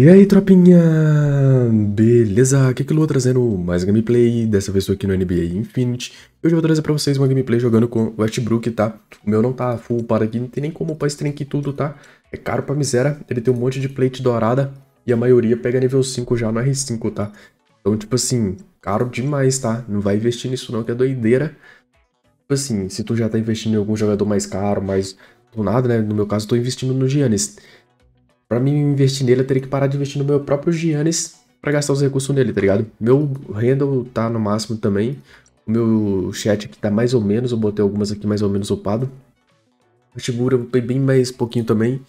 E aí, tropinha? Beleza? Aqui é que Lua trazendo mais gameplay. Dessa vez estou aqui no NBA Infinite. Hoje eu vou trazer pra vocês uma gameplay jogando com Westbrook, tá? O meu não tá full para aqui, não tem nem como upar esse aqui tudo, tá? É caro pra miséria. Ele tem um monte de plate dourada e a maioria pega nível 5 já no R5, tá? Então, tipo assim, caro demais, tá? Não vai investir nisso não, que é doideira. Tipo assim, se tu já tá investindo em algum jogador mais caro, mais do nada, né? No meu caso, tô investindo no Giannis. Pra mim investir nele, eu teria que parar de investir no meu próprio Giannis pra gastar os recursos nele, tá ligado? Meu handle tá no máximo também. O meu chat aqui tá mais ou menos, eu botei algumas aqui mais ou menos upado. O Shigura eu botei bem mais pouquinho também.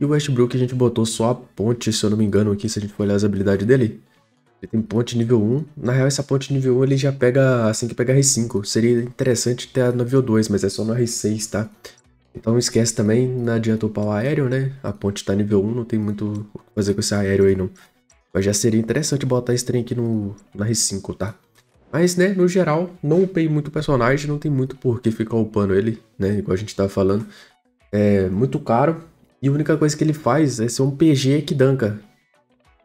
E o Westbrook a gente botou só a ponte, se eu não me engano aqui, se a gente for olhar as habilidades dele. Ele tem ponte nível 1. Na real, essa ponte nível 1 ele já pega assim que pega R5. Seria interessante ter a nível 2, mas é só no R6, tá? Então esquece também, não adianta upar o aéreo, né? A ponte tá nível 1, não tem muito o que fazer com esse aéreo aí não. Mas já seria interessante botar esse trem aqui no, na R5, tá? Mas, né, no geral, não upei muito o personagem, não tem muito por que ficar upando ele, né? Igual a gente tava falando. É muito caro. E a única coisa que ele faz é ser um PG que danca.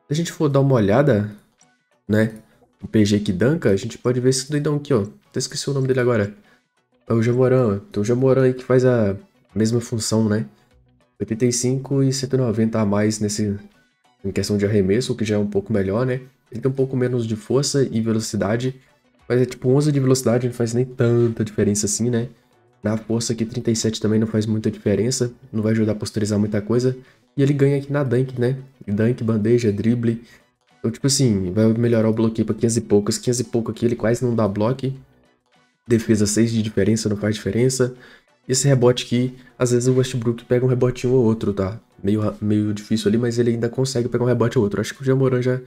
Se a gente for dar uma olhada, né? Um PG que danca, a gente pode ver esse doidão aqui, ó. Até esqueci o nome dele agora. É o Jamoran. Tem o Jamoran aí que faz a mesma função, né? 85 e 190 a mais nesse, em questão de arremesso, o que já é um pouco melhor, né? Ele tem um pouco menos de força e velocidade, mas é tipo 11 de velocidade, não faz nem tanta diferença assim, né? Na força aqui 37 também não faz muita diferença, não vai ajudar a posterizar muita coisa. E ele ganha aqui na dunk, né? Dunk, bandeja, drible. Então, tipo assim, vai melhorar o bloqueio pra 500 e poucas. 500 e pouco aqui ele quase não dá bloco. Defesa 6 de diferença, não faz diferença. Esse rebote aqui, às vezes o Westbrook pega um rebotinho ou outro, tá? Meio, meio difícil ali, mas ele ainda consegue pegar um rebote ou outro. Acho que o Jamoran já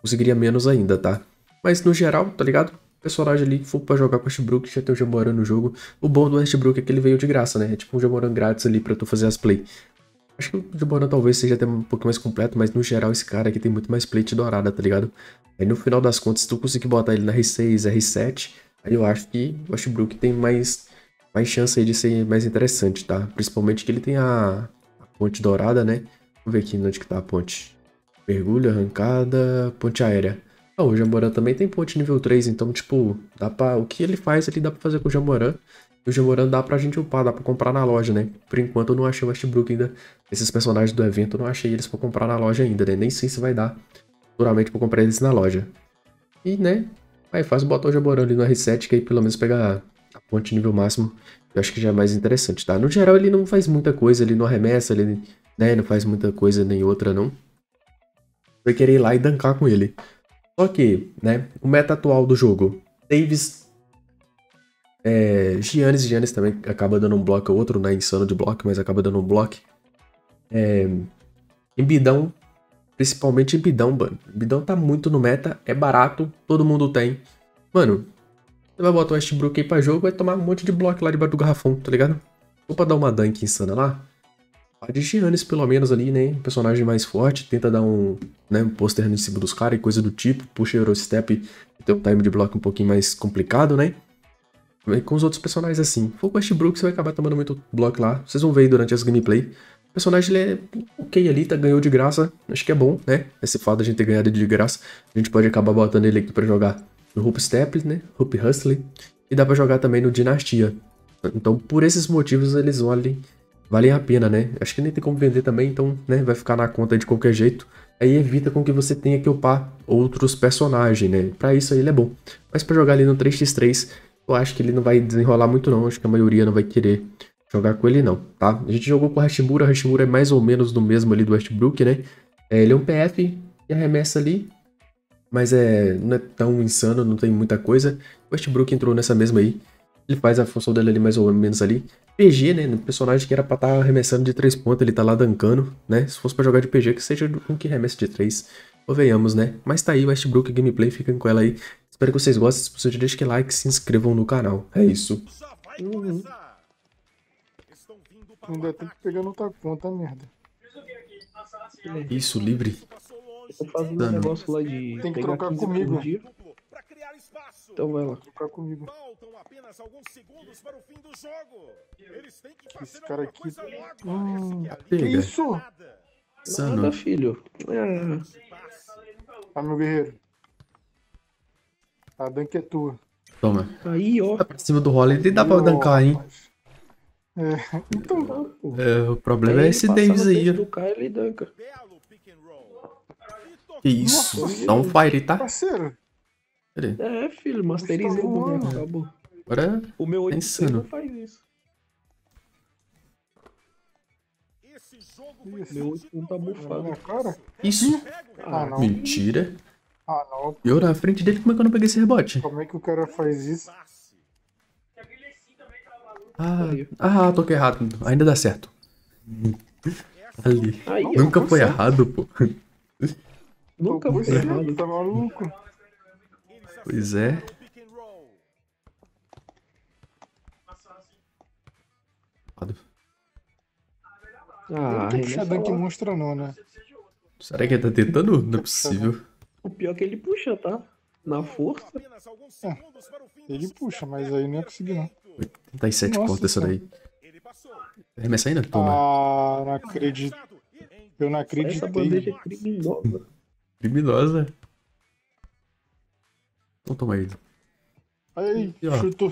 conseguiria menos ainda, tá? Mas no geral, tá ligado? Personagem ali, for pra jogar com o Westbrook, já tem o Jamoran no jogo. O bom do Westbrook é que ele veio de graça, né? É tipo um Jamoran grátis ali pra tu fazer as play. Acho que o Jamoran talvez seja até um pouco mais completo, mas no geral esse cara aqui tem muito mais plate dourada, tá ligado? Aí no final das contas, se tu conseguir botar ele na R6, R7, aí eu acho que o Westbrook tem mais mais chance aí de ser mais interessante, tá? Principalmente que ele tem a, a ponte dourada, né? Vamos ver aqui onde que tá a ponte. Mergulho, arrancada, ponte aérea. Ah, o Jamoran também tem ponte nível 3, então, tipo, dá pra... O que ele faz, ele dá pra fazer com o Jamoran. E o Jamoran dá pra gente upar, dá pra comprar na loja, né? Por enquanto eu não achei o Westbrook ainda. Esses personagens do evento eu não achei eles pra comprar na loja ainda, né? Nem sei se vai dar futuramente pra comprar eles na loja. E, né? Aí faz botar o Jamoran ali no R7, que aí pelo menos pega a ponte nível máximo, eu acho que já é mais interessante, tá? No geral, ele não faz muita coisa, ele não arremessa, ele né, não faz muita coisa nem outra, não. Vai querer ir lá e dancar com ele. Só que, né, o meta atual do jogo, Davis, é, Giannis, Giannis também acaba dando um bloco ou outro, né, insano de bloco, mas acaba dando um bloco. É, Embidão, principalmente Embidão, mano. Embidão tá muito no meta, é barato, todo mundo tem. Mano, você vai botar o Westbrook aí pra jogo, vai tomar um monte de bloco lá debaixo do garrafão, tá ligado? Ou pra dar uma dunk insana lá. A de Giannis, pelo menos, ali, né? Um personagem mais forte, tenta dar um, né, um pôster em cima dos caras e coisa do tipo. Puxa Eurostep tem um time de bloco um pouquinho mais complicado, né? E com os outros personagens assim. For o Westbrook, você vai acabar tomando muito bloco lá. Vocês vão ver aí durante as gameplay. O personagem ele é ok ali, tá, ganhou de graça. Acho que é bom, né? Esse fato da gente ter ganhado de graça. A gente pode acabar botando ele aqui pra jogar no Hoop Step, né? Hoop Hustle. E dá pra jogar também no Dinastia. Então, por esses motivos, eles valem, valem a pena, né? Acho que nem tem como vender também, então, né? Vai ficar na conta de qualquer jeito. Aí evita com que você tenha que upar outros personagens, né? Pra isso aí ele é bom. Mas pra jogar ali no 3x3, eu acho que ele não vai desenrolar muito não. Acho que a maioria não vai querer jogar com ele não, tá? A gente jogou com o Hashimura. O Hashimura é mais ou menos do mesmo ali do Westbrook, né? É, ele é um PF e arremessa ali mas é, não é tão insano, não tem muita coisa. O Westbrook entrou nessa mesma aí. Ele faz a função dele ali mais ou menos ali. PG, né? No personagem que era pra estar tá arremessando de 3 pontos, ele tá lá dancando, né? Se fosse pra jogar de PG, que seja um que remesse de 3. Ou venhamos, né? Mas tá aí o Westbrook Gameplay, fiquem com ela aí. Espero que vocês gostem. Se vocês deixem like e se inscrevam no canal. É isso. Uhum. Ainda tem que pegar outra conta, merda. Isso, livre. Eu faço um negócio lá de. Tem que trocar comigo. Então vai lá. Trocar comigo. Esse cara aqui. Hum, que isso? Insano. Nada, filho. É, Tá, meu guerreiro. A dunk é tua. Toma. aí, ó. Vai pra cima do Holiday dá pra dankar, hein? É, então, Tá, pô. É, o problema é esse Davis aí, ó. do cara, ele danca. Que isso? Nossa, Dá um fire, tá? parceiro. Cadê? É, filho, masterizei o voando. boneco, acabou. Agora O meu 8 insano. não faz isso. Meu 8 não tá bufado. cara? Isso. Ah, não. Mentira. Ah, não. E eu na frente dele, como é que eu não peguei esse rebote? Como é que o cara faz isso? Ah, ah toquei errado. Ainda dá certo. Ali. Aí, ó, Nunca tá foi certo. errado, pô. Nunca foi errado. Tá maluco? Pois é. Ah, Não puxa arremessa dunk lá. monstro não, né? Será que ele tá tentando? Não é possível. O pior é que ele puxa, tá? Na força. Ele puxa, mas aí não é conseguir não. 37 Nossa pontos essa daí. Arremessa ainda? Toma. Ah, não acredito. Eu não Essa bandeja acreditei. é criminosa. Criminosa. Então toma aí. Aí, ó. chutou.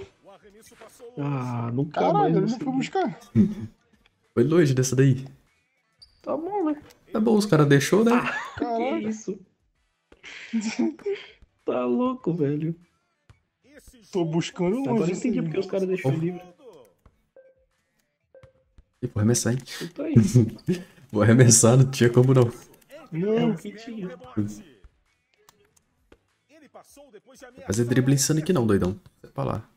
Ah, nunca Caralho, mais. ele não foi buscar. Foi longe dessa daí. Tá bom, né? Tá bom, os caras deixou, né? Que Caralho. isso? tá louco, velho. Tô buscando Agora longe. eu entendi porque os caras deixam Oh. livre. Ih, vou arremessar, hein? Vou arremessar, não tinha como não. É Não, o que tinha. Fazer drible insano aqui não, doidão. Sai pra lá.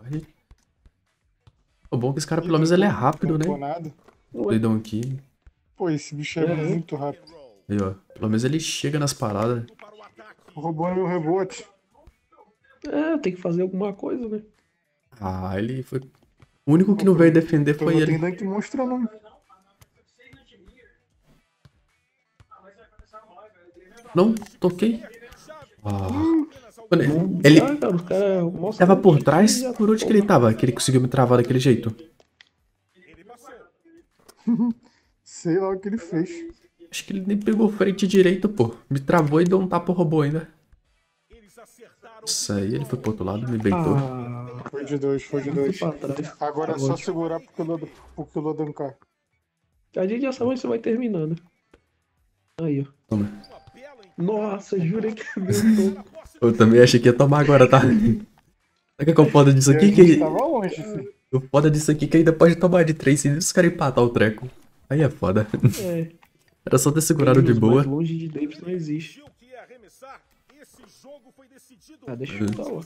Vai. O bom é que esse cara, pelo menos, ele é rápido, né? não nada. Doidão aqui. Pô, esse bicho é Uhum. muito rápido. Aí, ó. Pelo menos ele chega nas paradas. Roubou meu rebote. É, tem que fazer alguma coisa, né? Ah, ele foi. O único que não veio defender foi não ele. tem dunk monstro não. Não, toquei. Ah. Mano, ele Ah, mostram tava por trás. Por onde que ele tava? Que ele conseguiu me travar daquele jeito? Sei lá o que ele fez. Acho que ele nem pegou frente direito, pô. Me travou e deu um tapa robô ainda. Isso aí, ele foi pro outro lado, me beitou. Ah, Foi de dois, foi de dois. Agora é só segurar pro Kilo, pro Kilo dancar. A gente já sabe onde você vai terminando. Aí, ó. Toma. Nossa, jurei que meu Eu também achei que ia tomar agora, tá? Sabe o que é o foda disso aqui? gente Que... tava longe, filho. O foda disso aqui é que ainda pode tomar de três se os caras empatar o treco. Aí é foda. É. Era só ter segurado de Deus, boa. mais longe de Davis não existe. Ah, deixa eu chutar lá.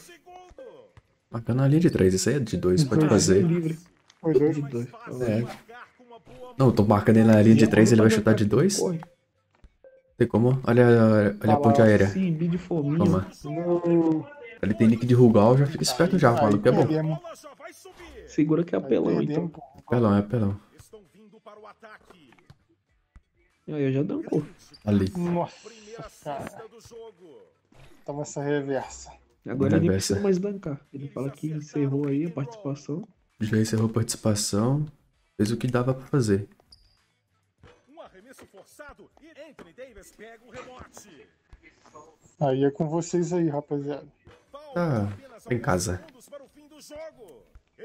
Marcando a linha de três, isso aí é de dois, pode fazer. Livre. Foi dois. De dois. É. Não, eu tô marcando ele na linha de três, ele vai chutar de dois. Corre. Tem como? Olha, olha a ponte aérea. Sim, bid fominho. Toma. No... Ele tem nick de Rugal, já fica esperto já, Aí maluco, é bom. perdemos. Segura que é Aí apelão, então. perdemos, pô. Apelão, é apelão. Aí, eu já dancou. Ali. Nossa, cara. Toma essa reversa. Agora ele nem Reversa. precisa mais dancar. Ele fala que encerrou aí a participação. Já encerrou a participação. Fez o que dava pra fazer. E Anthony Davis pega o rebote. Aí é com vocês aí, rapaziada. Tá em casa.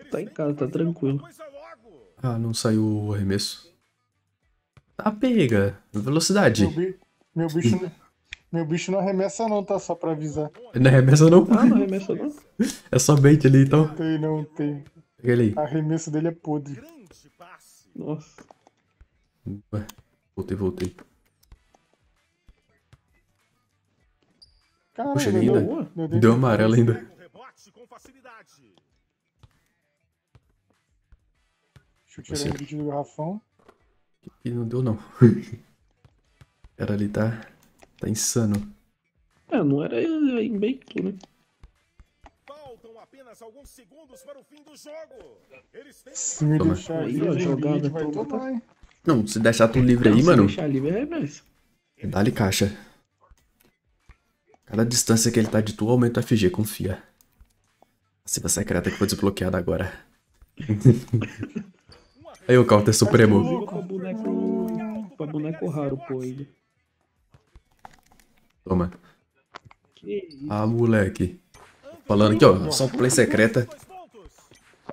Tá em casa, tá tranquilo. Ah, não saiu o arremesso. Tá pega. Meu, Velocidade. bi... meu bicho não... Meu bicho não arremessa não, tá? Só pra avisar. Não arremessa não? Ah, não arremessa não. É só bait ali, então. Tem, não tem. Pega ele aí. Arremesso dele é podre. Nossa. Ué, voltei, voltei. Meu ele ainda. Deus. Deu amarelo ainda. Deixa eu tirar o vídeo do garrafão. E não deu, não. Cara ali tá. Tá insano. É, não era em Bento, né? Faltam apenas alguns segundos para o fim do jogo. Eles têm Se me Toma. deixar Aí, o jogada vai toda, tomar, hein? Não, se deixar tu livre aí, Se mano. deixar livre é arremessa. Dá-lhe caixa. Cada distância que ele tá de tu, aumenta o FG, confia. A cena secreta que foi desbloqueada agora. Aí o counter supremo. Pra boneco. pra boneco raro, pô, ele. Toma. Ah, moleque. Falando aqui, ó. Só play secreta.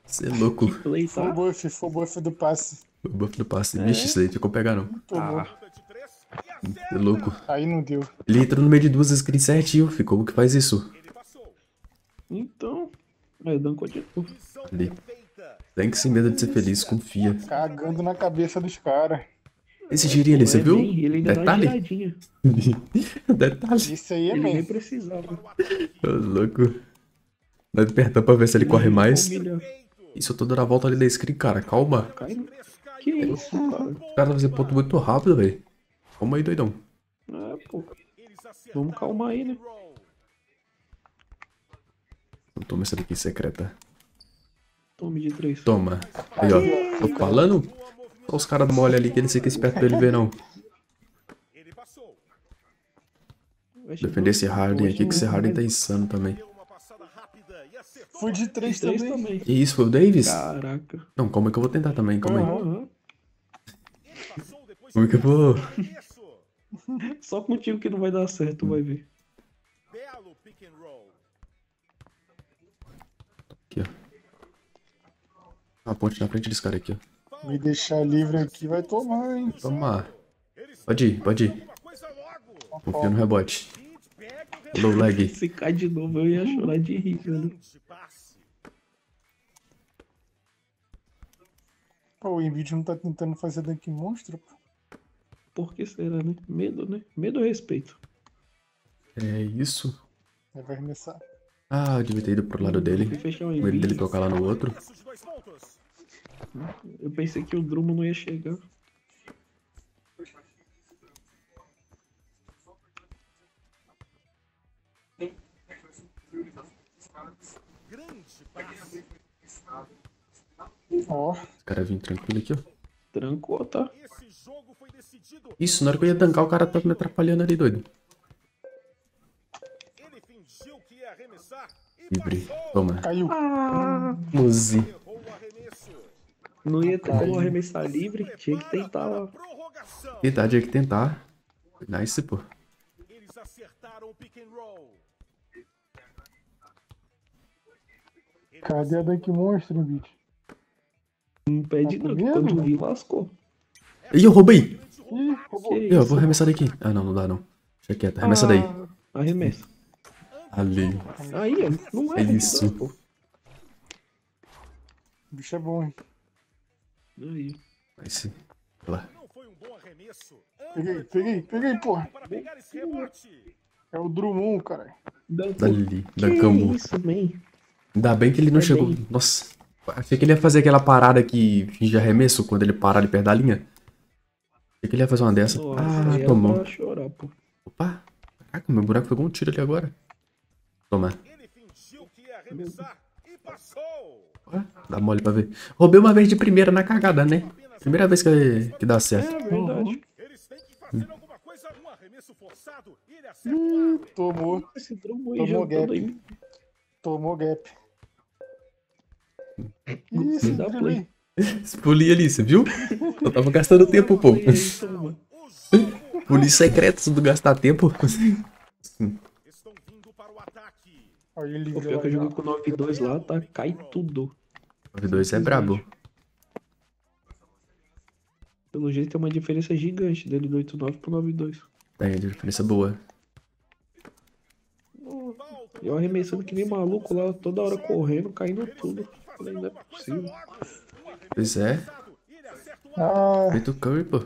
Você é louco. Play Foi o buff, foi o buff do passe. O buff do passe. Vixe, isso aí ficou pegar não. Ah, de é louco. Aí não deu. Ele entra no meio de duas screens certinho. Ficou o que faz isso. Então. Aí o Dan continuou. Missão Ali. Tem que sem medo de ser feliz, confia. Cagando na cabeça dos caras. Esse girinho ali, você É viu? bem, Ele ainda dá uma Detalhe? Detalhe. Isso aí é Ele nem mesmo. precisava. Ô, louco. Vai apertar pra ver se ele corre mais. Isso, eu tô dando a volta ali da screen, cara. Calma. Cai. Que isso, cara? O cara vai fazer ponto muito rápido, velho. Calma aí, doidão. É, pô. Eles Vamos calmar aí, né? Não toma essa daqui secreta. Tome de três. Toma. Aí, ó. Tô falando? Olha os caras mole ali que ele fica esperto pra ele ver, não. Defender esse Harden aqui, que esse Harden tá insano também. Fui de três, Três também. também. Isso, foi o Davis? Caraca. Não, calma aí que eu vou tentar também, calma aí. Aham. Ele passou depois Como é que eu vou? Só contigo que não vai dar certo, tu vai ver. Belo pick and roll. Aqui, ó. A ponte na frente desse cara aqui, ó. Me deixar livre aqui vai tomar, hein? Toma. Pode ir, pode ir. Confia no rebote. Low lag. Se cai de novo, eu ia chorar de rir, passe. Pô, o Embiid não tá tentando fazer dunk monstro, pô. Por que será, né? Medo, né? Medo ou respeito? É isso. Aí vai arremessar. Ah, eu devia ter ido pro lado dele. O Com ele dele tocar lá no outro. Eu pensei que o Drummond não ia chegar. Ó, Esse cara vem tranquilo aqui, ó. Trancou, tá? Esse jogo foi decidido. Isso, na hora que eu ia tancar, o cara tava me atrapalhando ali, doido. Ele fingiu que ia arremessar Livre. Toma. caiu. Ah, Muzi. Não ia ter como arremessar livre, tinha que tentar lá. Prorrogação. Verdade, tinha que tentar. Nice, pô. Eles acertaram o pick and roll. Cadê a dunk monstro, Embiid? Não pede Tá não, que quando vi, lascou. Ih, eu roubei! Ih, roubou. Eu vou arremessar daqui. Ah, não, não dá não. Deixa quieto. Arremessa daí. Ah, Arremessa. Ali. Aí. Não é. É isso. Pô. O bicho é bom, hein? Aí. Nice. Olha lá. Não foi um bom arremesso. Peguei, peguei, peguei, porra. É o Drummond, cara. Dali. Que Da Camu. isso, man? Ainda bem que ele não Tá chegou. bem. Nossa. Achei que ele ia fazer aquela parada que finge arremesso quando ele parar ali perto da linha. Achei que ele ia fazer uma dessa. Nossa, ah, é tomou. chorar, pô. Opa. Caraca, meu buraco pegou um tiro ali agora. Toma. Ele fingiu que ia arremessar e passou. Ó, Dá mole pra ver. Roubei uma vez de primeira na cagada, né? Primeira vez que, que dá certo. É verdade. Eles têm que fazer alguma coisa. Um arremesso forçado. E ele acerta o aro. Tomou, aí Tomou gap. tomou gap. Isso, dá play. Pulinho ali, você viu? Eu tava gastando tempo, pô. Aí, aí, toma. O jogo. Pulinho secreto do gastar tempo. Estão vindo para o ataque. Olha ele O pior que eu joguei com 9-2 lá, tá? Cai tudo. O 2 é brabo. Pelo jeito tem uma diferença gigante dele do 8-9 pro 9-2. Tem diferença boa. Eu arremessando que nem maluco lá, toda hora correndo, caindo tudo. Falei, não é possível. Pois é. Ah, Feito o Curry, pô.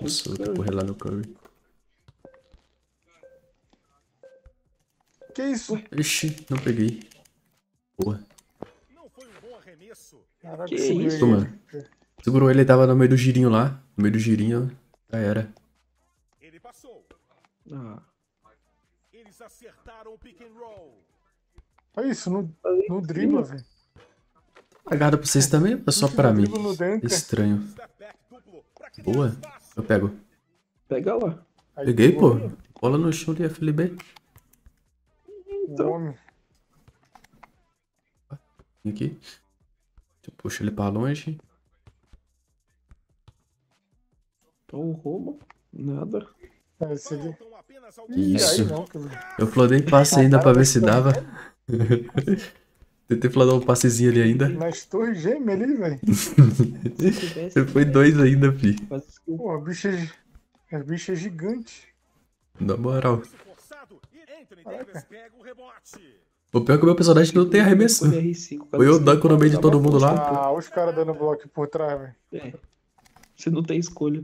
Nossa, eu vou correr lá no Curry. que isso? Ixi, não peguei. Boa. Não foi um bom arremesso. Caraca, Que isso, ele. mano? Segurou ele, ele tava no meio do girinho lá. No meio do girinho, já era. Ele passou. Ah, Eles acertaram o pick and roll. Olha isso, no, no dribla, velho. Pagada pra vocês também ou é só pra mim? Estranho. Boa. Eu pego. pega lá. Peguei, pô. Bola no chão ali, FLB. O homem. Aqui. Deixa Puxa ele pra longe. Então, Roma, nada. É, Isso. Eu flodei passe ainda pra ver se dava. Tentei flodar um passezinho ali ainda. Nas torres gêmeas ali, velho. Você foi dois ainda, fi. Pô, a bicha, é a bicha é gigante. Na moral. pega o pior é que o meu personagem não tem arremesso. Escolha R5, Foi eu danco no meio de todo mundo lá. Ah, os caras dando bloco por trás, velho. É. Você não tem escolha.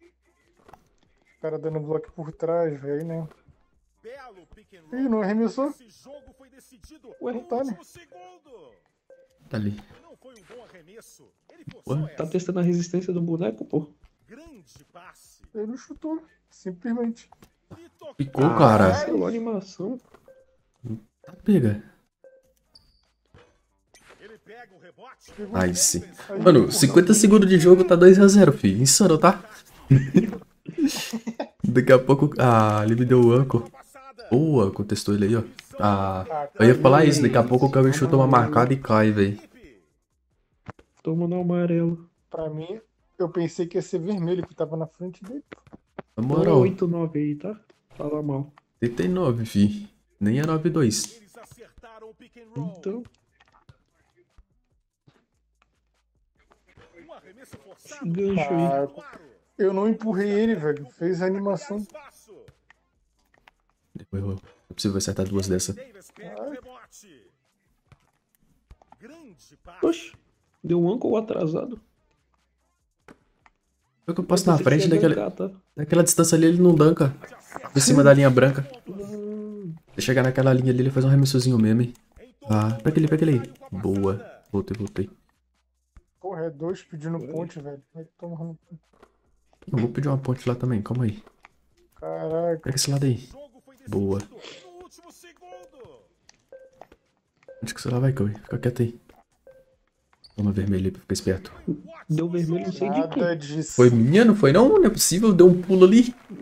Os caras dando bloco por trás, velho, né? Belo Ih, não arremessou? Esse jogo foi decidido Ué, no tá, né? segundo. Tá ali. Não foi um bom arremesso. Ele forçou Ué, Tá testando a resistência do boneco, pô. Grande passe. Ele não chutou, simplesmente. Ficou, cara. Selou a animação. Tá pega. Ele pega o rebote. Nice. Aí, Mano, pô, 50 segundos de jogo tá 2x0, fi. Insano, tá? Daqui a pouco. Ah, ele me deu o anco. Boa, contestou ele aí, ó. Ah, eu ia falar isso. Daqui a pouco o Kawhi chuta uma marcada e cai, velho. Toma no amarelo. Pra mim, eu pensei que ia ser vermelho que tava na frente dele. Na Moral. moral, 8-9 aí, tá? Fala mal. 89, fi. Nem é 9-2. Eles acertaram o pick and roll. Então, gancho aí. Ah, eu não empurrei ele, velho. Fez a animação. Depois eu, eu preciso acertar duas dessa. Oxe, deu um uncle atrasado. Só que eu passo na frente daquela, gankar, tá? daquela distância ali, ele não danca. Por cima da linha branca. Hum, Se chegar naquela linha ali, ele faz um arremessozinho mesmo, hein? Ah, pega ele, pega ele aí. Boa. Voltei, voltei. Porra, é dois pedindo ponte, velho. Cu. Eu vou pedir uma ponte lá também, calma aí. Caraca. Pega esse lado aí. Boa. Onde que você lá vai, Cauê? Fica quieto aí. Toma vermelho aí pra ficar esperto. Deu vermelho, não sei de quem. Foi minha, não foi não? Não é possível, deu um pulo ali.